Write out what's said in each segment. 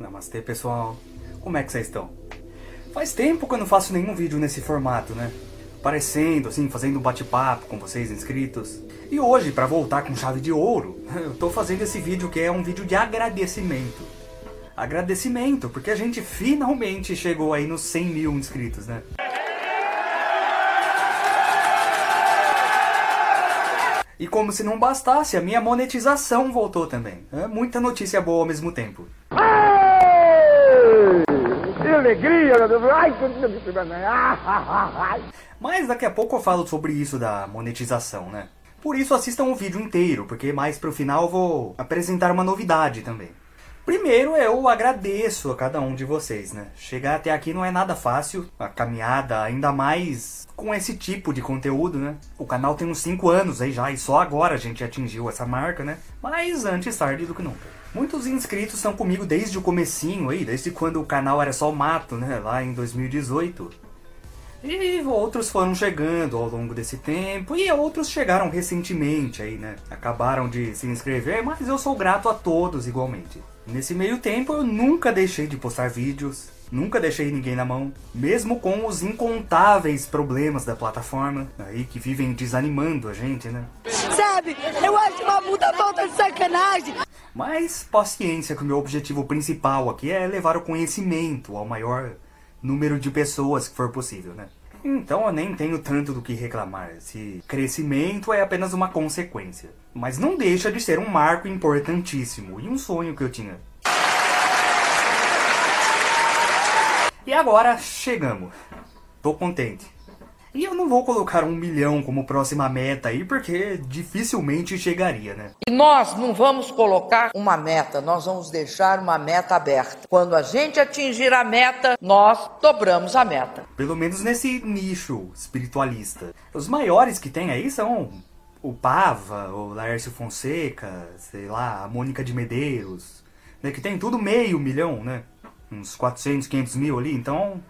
Namastê, pessoal. Como é que vocês estão? Faz tempo que eu não faço nenhum vídeo nesse formato, né? Aparecendo, assim, fazendo um bate-papo com vocês inscritos. E hoje, para voltar com chave de ouro, eu tô fazendo esse vídeo que é um vídeo de agradecimento. Agradecimento, porque a gente finalmente chegou aí nos 100 mil inscritos, né? E como se não bastasse, a minha monetização voltou também. É muita notícia boa ao mesmo tempo. Alegria! Ai, Mas daqui a pouco eu falo sobre isso da monetização, né? Por isso assistam o vídeo inteiro, porque mais pro final eu vou apresentar uma novidade também. Primeiro eu agradeço a cada um de vocês, né? Chegar até aqui não é nada fácil, a caminhada ainda mais com esse tipo de conteúdo, né? O canal tem uns 5 anos aí já e só agora a gente atingiu essa marca, né? Mas antes tarde do que nunca. Muitos inscritos estão comigo desde o comecinho aí, desde quando o canal era só mato, né? Lá em 2018. E outros foram chegando ao longo desse tempo, e outros chegaram recentemente aí, né? Acabaram de se inscrever, mas eu sou grato a todos igualmente. Nesse meio tempo eu nunca deixei de postar vídeos, nunca deixei ninguém na mão, mesmo com os incontáveis problemas da plataforma aí que vivem desanimando a gente, né? Sabe, eu acho uma puta falta de sacanagem. Mas paciência que o meu objetivo principal aqui é levar o conhecimento ao maior número de pessoas que for possível, né? Então eu nem tenho tanto do que reclamar. Esse crescimento é apenas uma consequência. Mas não deixa de ser um marco importantíssimo e um sonho que eu tinha. E agora chegamos. Tô contente. E eu não vou colocar um milhão como próxima meta aí, porque dificilmente chegaria, né? E nós não vamos colocar uma meta, nós vamos deixar uma meta aberta. Quando a gente atingir a meta, nós dobramos a meta. Pelo menos nesse nicho espiritualista. Os maiores que tem aí são o Pava, o Laércio Fonseca, sei lá, a Mônica de Medeiros, né? Que tem tudo meio milhão, né? Uns 400, 500 mil ali, então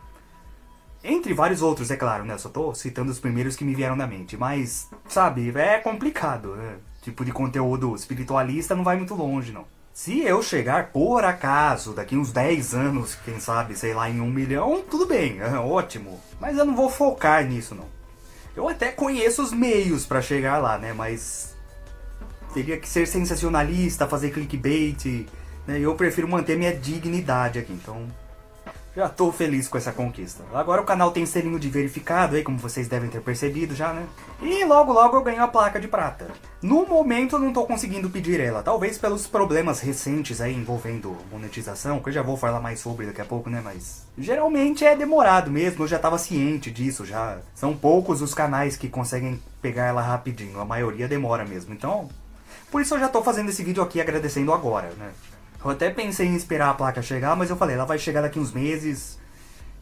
entre vários outros, é claro, né? Só tô citando os primeiros que me vieram na mente. Mas, sabe, é complicado, né? Tipo de conteúdo espiritualista não vai muito longe, não. Se eu chegar, por acaso, daqui uns 10 anos, quem sabe, sei lá, em um milhão, tudo bem, é ótimo. Mas eu não vou focar nisso, não. Eu até conheço os meios para chegar lá, né? Mas teria que ser sensacionalista, fazer clickbait, né? Eu prefiro manter minha dignidade aqui, então já tô feliz com essa conquista. Agora o canal tem selinho de verificado aí, como vocês devem ter percebido já, né? E logo logo eu ganho a placa de prata. No momento eu não tô conseguindo pedir ela, talvez pelos problemas recentes aí envolvendo monetização, que eu já vou falar mais sobre daqui a pouco, né? Mas geralmente é demorado mesmo, eu já tava ciente disso já. São poucos os canais que conseguem pegar ela rapidinho, a maioria demora mesmo. Então, por isso eu já tô fazendo esse vídeo aqui agradecendo agora, né? Eu até pensei em esperar a placa chegar, mas eu falei, ela vai chegar daqui uns meses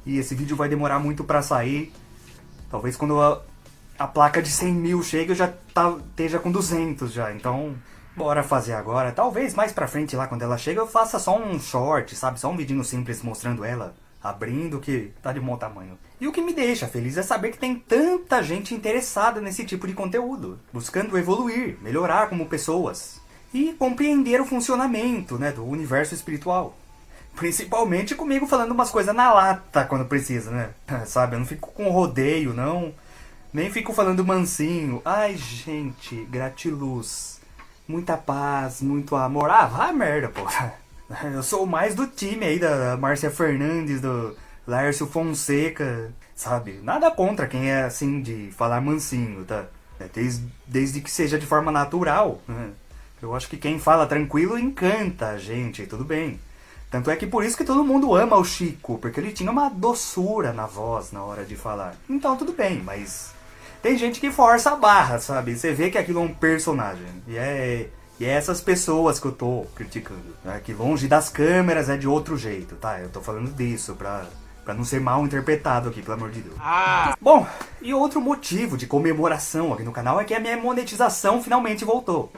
e esse vídeo vai demorar muito pra sair. Talvez quando a, a placa de 100 mil chega eu já tá, esteja com 200 já, então bora fazer agora. Talvez mais pra frente lá quando ela chega eu faça só um short, sabe? Só um vidinho simples mostrando ela abrindo que tá de bom tamanho. E o que me deixa feliz é saber que tem tanta gente interessada nesse tipo de conteúdo, buscando evoluir, melhorar como pessoas e compreender o funcionamento né, do universo espiritual. Principalmente comigo falando umas coisas na lata quando precisa, né? Sabe, eu não fico com rodeio, não. Nem fico falando mansinho. Ai, gente, gratiluz. Muita paz, muito amor. Ah, vai merda, pô. Eu sou mais do time aí da Márcia Fernandes, do Lárcio Fonseca, sabe? Nada contra quem é assim de falar mansinho, tá? Desde, desde que seja de forma natural. Né? Eu acho que quem fala tranquilo encanta a gente, tudo bem. Tanto é que por isso que todo mundo ama o Chico, porque ele tinha uma doçura na voz na hora de falar. Então tudo bem, mas tem gente que força a barra, sabe? Você vê que aquilo é um personagem. E é, e é essas pessoas que eu tô criticando. Né? Que longe das câmeras é de outro jeito, tá? Eu tô falando disso pra, pra não ser mal interpretado aqui, pelo amor de Deus. Ah. Bom, e outro motivo de comemoração aqui no canal é que a minha monetização finalmente voltou.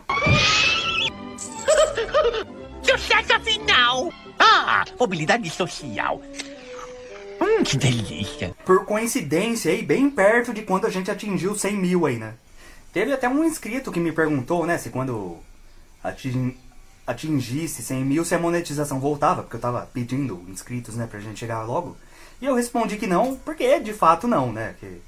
Sucesso final! Ah, mobilidade social. Hum, que delícia. Por coincidência aí, bem perto de quando a gente atingiu 100 mil aí, né? Teve até um inscrito que me perguntou, né, se quando ating... atingisse 100 mil se a monetização voltava, porque eu tava pedindo inscritos, né, pra gente chegar logo. E eu respondi que não, porque de fato não, né? Que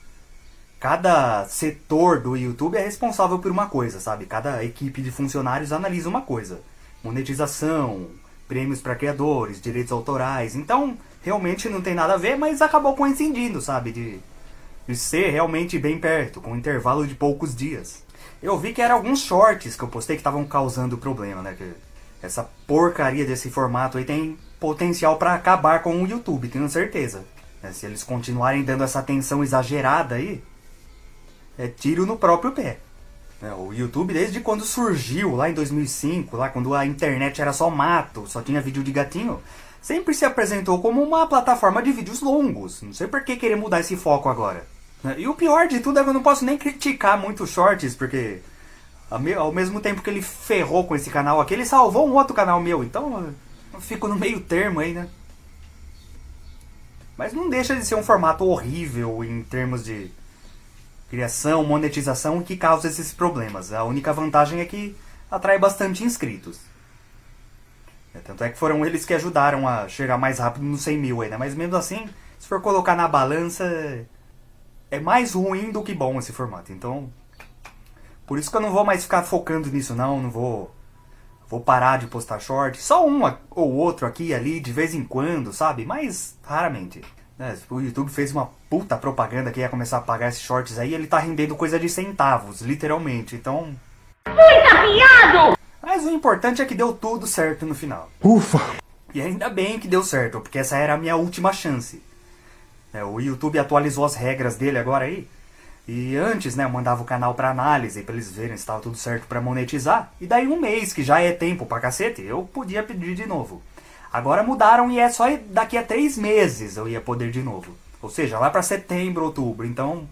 cada setor do YouTube é responsável por uma coisa, sabe? Cada equipe de funcionários analisa uma coisa. Monetização, prêmios para criadores, direitos autorais. Então, realmente não tem nada a ver, mas acabou coincidindo, sabe? De, de ser realmente bem perto, com um intervalo de poucos dias. Eu vi que eram alguns shorts que eu postei que estavam causando problema, né? Que essa porcaria desse formato aí tem potencial para acabar com o YouTube, tenho certeza. Né? Se eles continuarem dando essa atenção exagerada aí, é tiro no próprio pé. Né? O YouTube, desde quando surgiu, lá em 2005, lá quando a internet era só mato, só tinha vídeo de gatinho, sempre se apresentou como uma plataforma de vídeos longos. Não sei por que querer mudar esse foco agora. Né? E o pior de tudo é que eu não posso nem criticar muito shorts, porque ao mesmo tempo que ele ferrou com esse canal aqui, ele salvou um outro canal meu. Então eu fico no meio termo aí, né? Mas não deixa de ser um formato horrível em termos de criação, monetização que causa esses problemas. A única vantagem é que atrai bastante inscritos. É, tanto é que foram eles que ajudaram a chegar mais rápido nos 100 mil aí, né? Mas mesmo assim, se for colocar na balança, é mais ruim do que bom esse formato. Então, por isso que eu não vou mais ficar focando nisso não, não vou vou parar de postar short, só um ou outro aqui e ali de vez em quando, sabe? Mas raramente. É, o YouTube fez uma puta propaganda que ia começar a pagar esses shorts aí, ele tá rendendo coisa de centavos, literalmente. Então. Muito Mas o importante é que deu tudo certo no final. Ufa! E ainda bem que deu certo, porque essa era a minha última chance. É, o YouTube atualizou as regras dele agora aí. E antes, né, eu mandava o canal para análise para eles verem se estava tudo certo para monetizar. E daí um mês, que já é tempo pra cacete, eu podia pedir de novo. Agora mudaram e é só daqui a três meses eu ia poder de novo. Ou seja, lá para setembro, outubro. Então,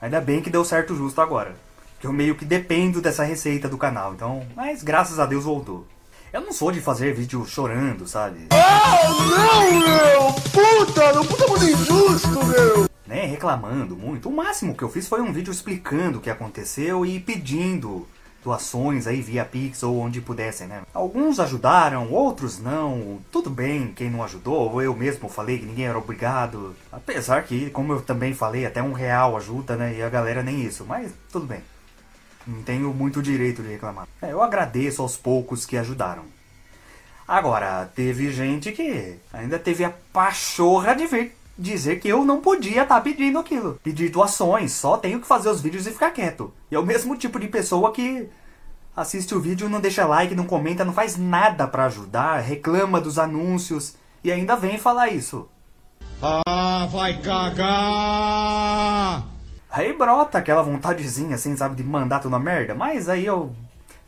ainda bem que deu certo justo agora. Que eu meio que dependo dessa receita do canal. Então, mas graças a Deus voltou. Eu não sou de fazer vídeo chorando, sabe? Oh, não, meu! Puta, não puta muito injusto, meu! Nem reclamando muito. O máximo que eu fiz foi um vídeo explicando o que aconteceu e pedindo doações aí via Pix ou onde pudessem, né? Alguns ajudaram, outros não. Tudo bem, quem não ajudou, eu mesmo falei que ninguém era obrigado. Apesar que, como eu também falei, até um real ajuda, né? E a galera nem isso, mas tudo bem. Não tenho muito direito de reclamar. É, eu agradeço aos poucos que ajudaram. Agora, teve gente que ainda teve a pachorra de vir dizer que eu não podia estar tá pedindo aquilo. Pedir doações, só tenho que fazer os vídeos e ficar quieto. E é o mesmo tipo de pessoa que assiste o vídeo, não deixa like, não comenta, não faz nada para ajudar, reclama dos anúncios e ainda vem falar isso. Ah, vai cagar! Aí brota aquela vontadezinha, assim, sabe, de mandar tudo na merda, mas aí eu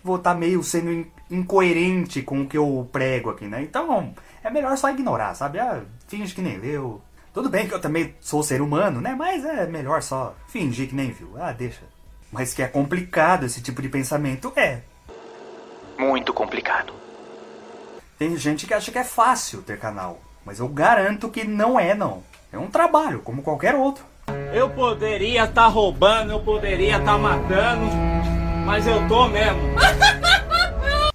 vou estar tá meio sendo incoerente com o que eu prego aqui, né? Então, é melhor só ignorar, sabe? Ah, finge que nem leu, tudo bem que eu também sou ser humano, né? Mas é melhor só fingir que nem viu. Ah, deixa. Mas que é complicado esse tipo de pensamento, é. Muito complicado. Tem gente que acha que é fácil ter canal. Mas eu garanto que não é, não. É um trabalho, como qualquer outro. Eu poderia estar tá roubando, eu poderia estar tá matando, mas eu tô mesmo.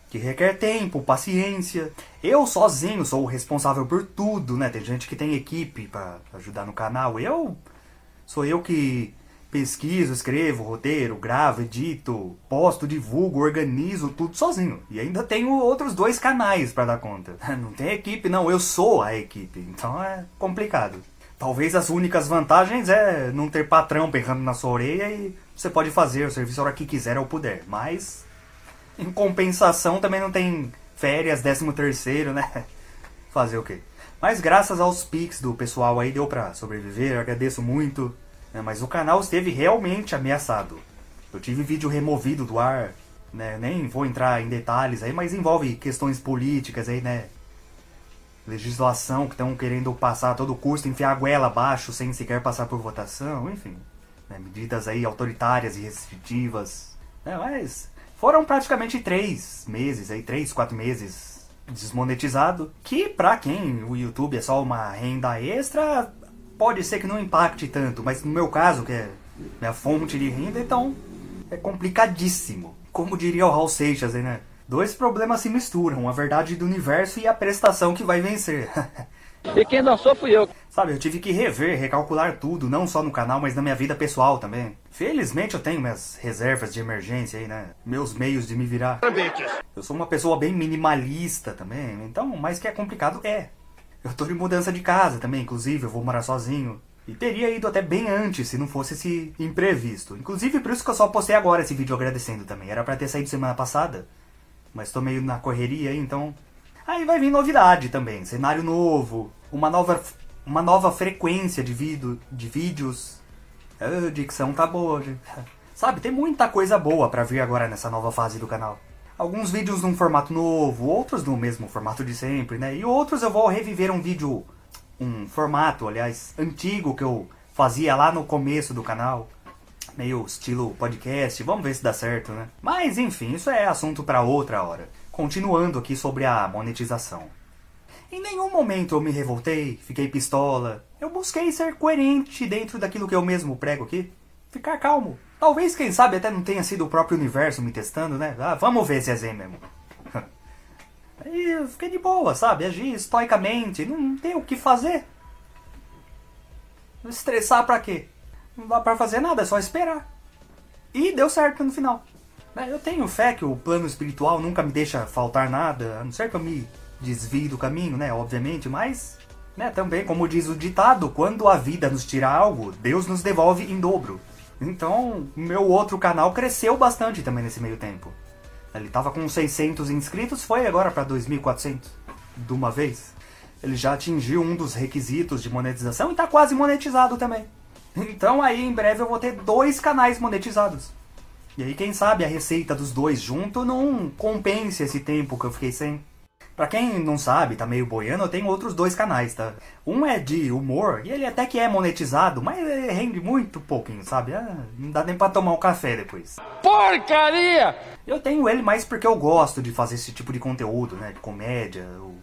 que requer tempo, paciência. Eu sozinho sou o responsável por tudo, né? Tem gente que tem equipe para ajudar no canal. Eu sou eu que pesquiso, escrevo, roteiro, gravo, edito, posto, divulgo, organizo tudo sozinho. E ainda tenho outros dois canais para dar conta. Não tem equipe, não, eu sou a equipe. Então é complicado. Talvez as únicas vantagens é não ter patrão berrando na sua orelha e você pode fazer o serviço a hora que quiser ou puder. Mas em compensação, também não tem férias, décimo terceiro, né? Fazer o quê? Mas graças aos pics do pessoal aí deu pra sobreviver, eu agradeço muito. Né? Mas o canal esteve realmente ameaçado. Eu tive vídeo removido do ar, né? Nem vou entrar em detalhes aí, mas envolve questões políticas aí, né? Legislação que estão querendo passar a todo custo, enfiar a goela abaixo sem sequer passar por votação, enfim. Né? Medidas aí autoritárias e restritivas. É, mas foram praticamente três meses, aí três, quatro meses desmonetizado, que pra quem o YouTube é só uma renda extra, pode ser que não impacte tanto, mas no meu caso, que é minha fonte de renda, então é complicadíssimo. Como diria o Raul Seixas, né? Dois problemas se misturam, a verdade do universo e a prestação que vai vencer. E quem dançou fui eu. Sabe, eu tive que rever, recalcular tudo, não só no canal, mas na minha vida pessoal também. Felizmente eu tenho minhas reservas de emergência aí, né? Meus meios de me virar. Eu sou uma pessoa bem minimalista também, então, mas que é complicado é. Eu tô de mudança de casa também, inclusive, eu vou morar sozinho. E teria ido até bem antes se não fosse esse imprevisto. Inclusive por isso que eu só postei agora esse vídeo agradecendo também. Era pra ter saído semana passada, mas tô meio na correria aí, então Aí vai vir novidade também, cenário novo, uma nova, uma nova frequência de, vídeo, de vídeos. A dicção tá boa. Sabe, tem muita coisa boa pra vir agora nessa nova fase do canal. Alguns vídeos num formato novo, outros no mesmo formato de sempre, né? E outros eu vou reviver um vídeo, um formato, aliás, antigo que eu fazia lá no começo do canal. Meio estilo podcast, vamos ver se dá certo, né? Mas enfim, isso é assunto para outra hora. Continuando aqui sobre a monetização. Em nenhum momento eu me revoltei, fiquei pistola. Eu busquei ser coerente dentro daquilo que eu mesmo prego aqui. Ficar calmo. Talvez, quem sabe, até não tenha sido o próprio universo me testando, né? Ah, vamos ver se é zen mesmo. Aí eu fiquei de boa, sabe? Agi estoicamente, não tem o que fazer. Estressar pra quê? Não dá pra fazer nada, é só esperar. E deu certo no final. Eu tenho fé que o plano espiritual nunca me deixa faltar nada, a não ser que eu me desvie do caminho, né? Obviamente, mas né, também, como diz o ditado, quando a vida nos tira algo, Deus nos devolve em dobro. Então, meu outro canal cresceu bastante também nesse meio tempo. Ele tava com 600 inscritos, foi agora para 2.400 de uma vez. Ele já atingiu um dos requisitos de monetização e tá quase monetizado também. Então aí em breve eu vou ter dois canais monetizados. E aí, quem sabe a receita dos dois junto não compense esse tempo que eu fiquei sem. Pra quem não sabe, tá meio boiando, eu tenho outros dois canais, tá? Um é de humor, e ele até que é monetizado, mas rende muito pouquinho, sabe? Ah, não dá nem pra tomar um café depois. Porcaria! Eu tenho ele mais porque eu gosto de fazer esse tipo de conteúdo, né? De comédia, eu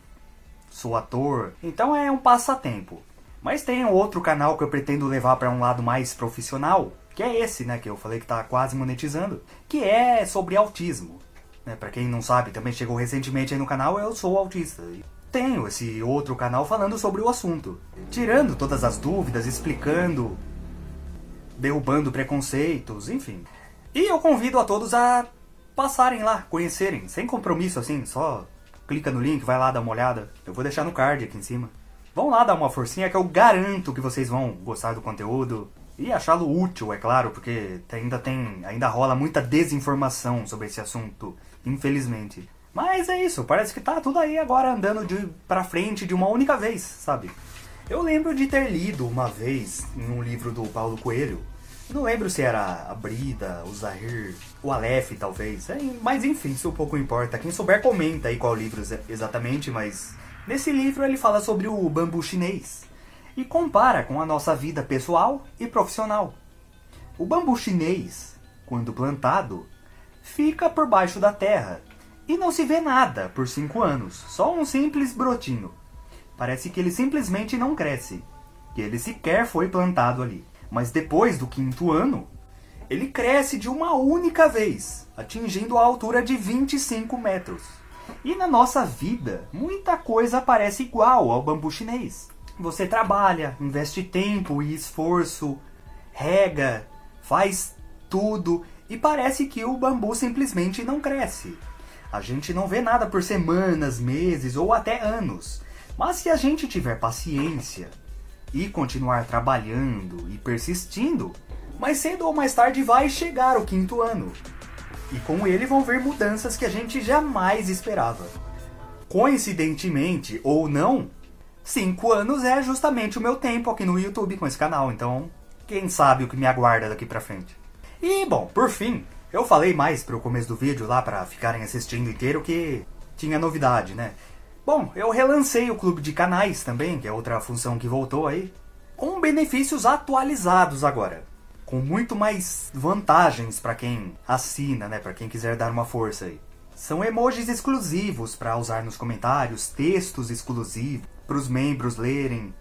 sou ator. Então é um passatempo. Mas tem outro canal que eu pretendo levar para um lado mais profissional, que é esse, né, que eu falei que tá quase monetizando, que é sobre autismo. Né, para quem não sabe, também chegou recentemente aí no canal, eu sou autista. Tenho esse outro canal falando sobre o assunto, tirando todas as dúvidas, explicando, derrubando preconceitos, enfim. E eu convido a todos a passarem lá, conhecerem, sem compromisso assim, só clica no link, vai lá dar uma olhada. Eu vou deixar no card aqui em cima. Vão lá dar uma forcinha que eu garanto que vocês vão gostar do conteúdo. E achá-lo útil, é claro, porque ainda tem, ainda rola muita desinformação sobre esse assunto, infelizmente. Mas é isso, parece que tá tudo aí agora andando de pra frente de uma única vez, sabe? Eu lembro de ter lido uma vez em um livro do Paulo Coelho. Não lembro se era a Brida, o Zahir, o Aleph, talvez. É, mas enfim, isso pouco importa. Quem souber comenta aí qual livro exatamente, mas nesse livro ele fala sobre o bambu chinês e compara com a nossa vida pessoal e profissional. O bambu chinês, quando plantado, fica por baixo da terra e não se vê nada por cinco anos, só um simples brotinho. Parece que ele simplesmente não cresce, que ele sequer foi plantado ali. Mas depois do quinto ano, ele cresce de uma única vez, atingindo a altura de 25 metros. E na nossa vida, muita coisa parece igual ao bambu chinês. Você trabalha, investe tempo e esforço, rega, faz tudo e parece que o bambu simplesmente não cresce. A gente não vê nada por semanas, meses ou até anos. Mas se a gente tiver paciência e continuar trabalhando e persistindo, mais cedo ou mais tarde vai chegar o quinto ano. E com ele vão vir mudanças que a gente jamais esperava. Coincidentemente ou não, Cinco anos é justamente o meu tempo aqui no YouTube com esse canal, então quem sabe o que me aguarda daqui pra frente. E bom, por fim, eu falei mais pro começo do vídeo lá para ficarem assistindo inteiro que tinha novidade, né? Bom, eu relancei o clube de canais também, que é outra função que voltou aí, com benefícios atualizados agora, com muito mais vantagens para quem assina, né, para quem quiser dar uma força aí. São emojis exclusivos para usar nos comentários, textos exclusivos, para os membros lerem,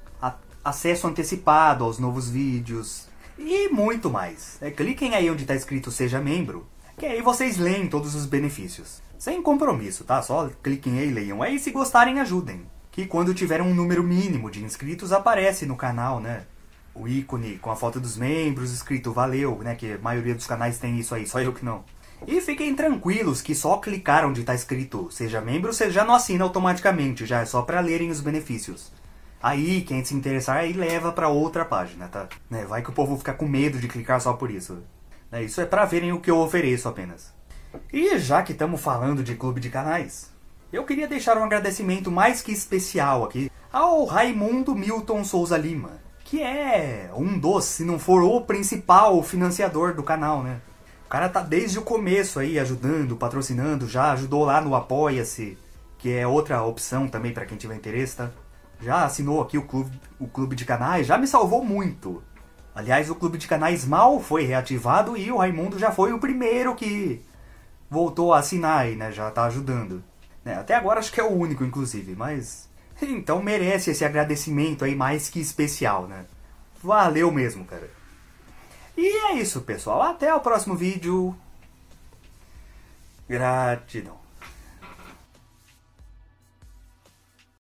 acesso antecipado aos novos vídeos e muito mais. É, cliquem aí onde está escrito Seja Membro. Que aí vocês leem todos os benefícios. Sem compromisso, tá? Só cliquem aí e leiam. Aí se gostarem, ajudem. Que quando tiver um número mínimo de inscritos, aparece no canal, né? O ícone com a foto dos membros, escrito valeu, né? Que a maioria dos canais tem isso aí, só eu que não. E fiquem tranquilos que só clicaram de estar tá escrito seja membro, você já não assina automaticamente, já é só para lerem os benefícios. Aí, quem se interessar, aí leva para outra página, tá? Né? Vai que o povo fica com medo de clicar só por isso. Né? Isso é para verem o que eu ofereço apenas. E já que estamos falando de clube de canais, eu queria deixar um agradecimento mais que especial aqui ao Raimundo Milton Souza Lima, que é um dos, se não for o principal financiador do canal, né? O cara tá desde o começo aí ajudando, patrocinando, já ajudou lá no Apoia-se, que é outra opção também para quem tiver interesse, tá? Já assinou aqui o clube, o clube de canais, já me salvou muito. Aliás, o clube de canais mal foi reativado e o Raimundo já foi o primeiro que voltou a assinar aí, né? Já tá ajudando. Né? Até agora acho que é o único, inclusive, mas. Então merece esse agradecimento aí mais que especial, né? Valeu mesmo, cara. E é isso, pessoal. Até o próximo vídeo. Gratidão.